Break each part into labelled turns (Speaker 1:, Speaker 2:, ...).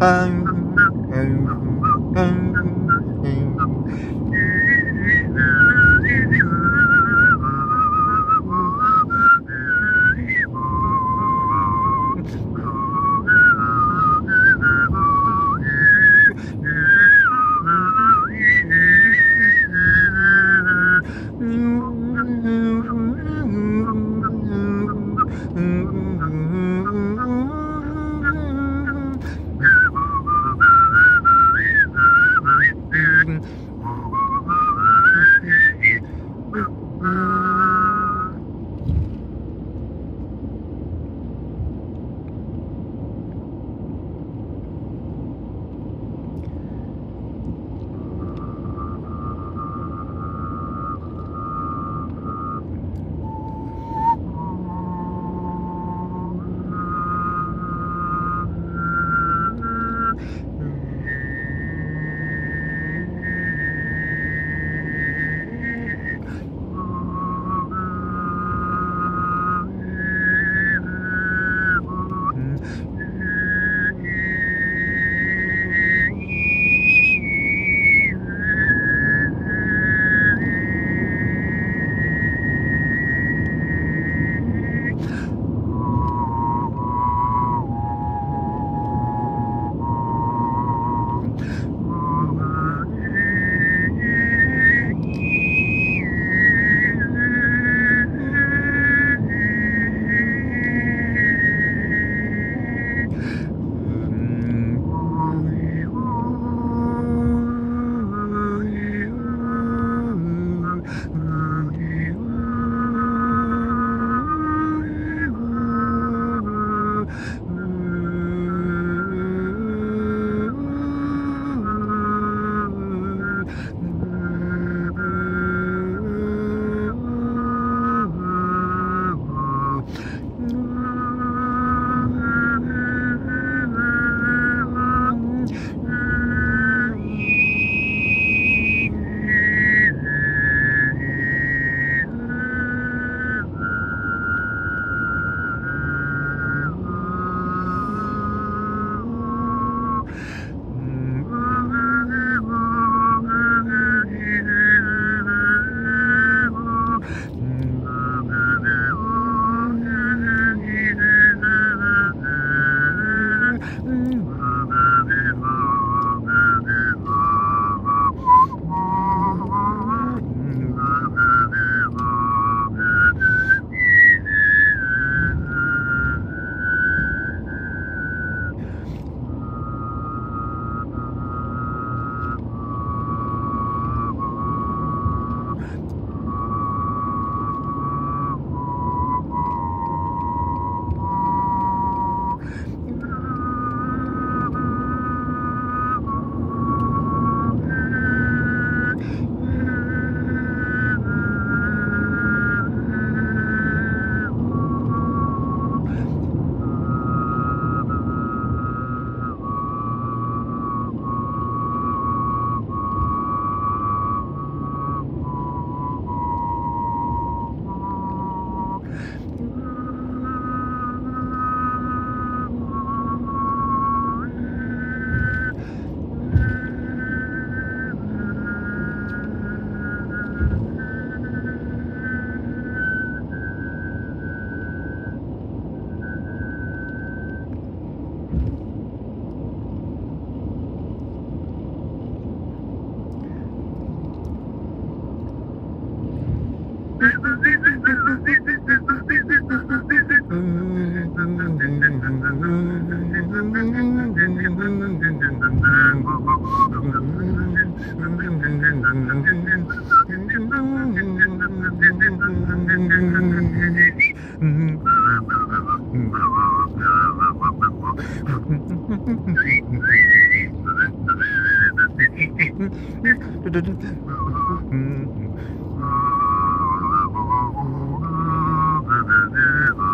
Speaker 1: I mm -hmm.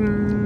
Speaker 1: Mm.